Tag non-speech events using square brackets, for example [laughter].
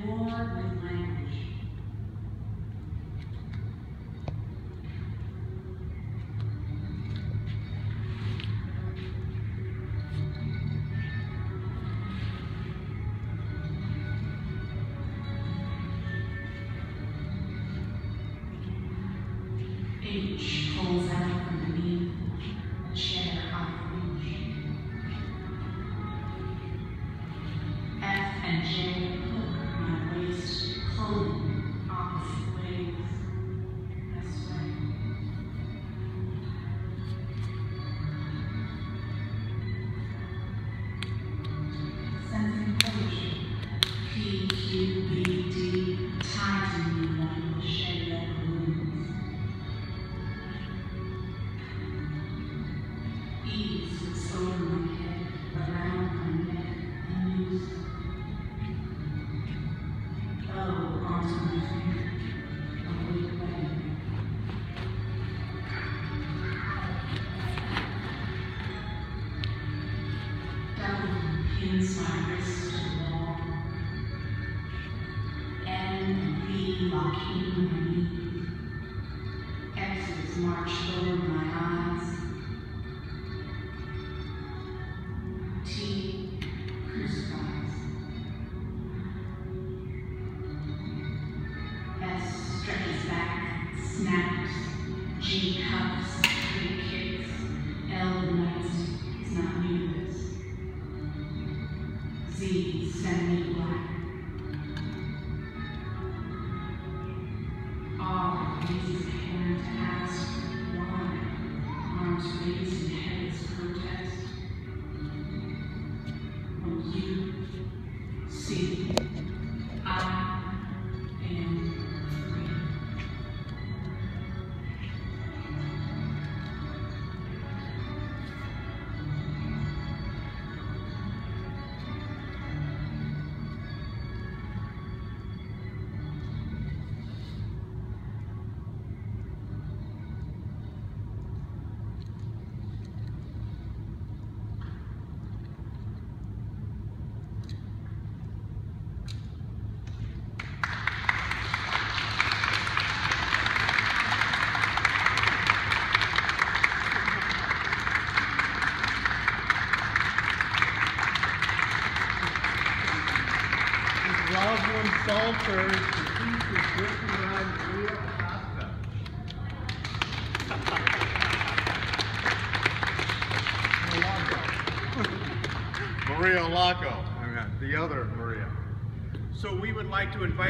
at war with language. H. pins my to the wall. In my knees. X's march my eyes. T crucifies. S stretches back, snaps. G Z semi black. R raises a hand to ask why. Arms raised Rosalyn Salters, the piece is written by Maria Allocco, I [laughs] mean, the other Maria. So we would like to invite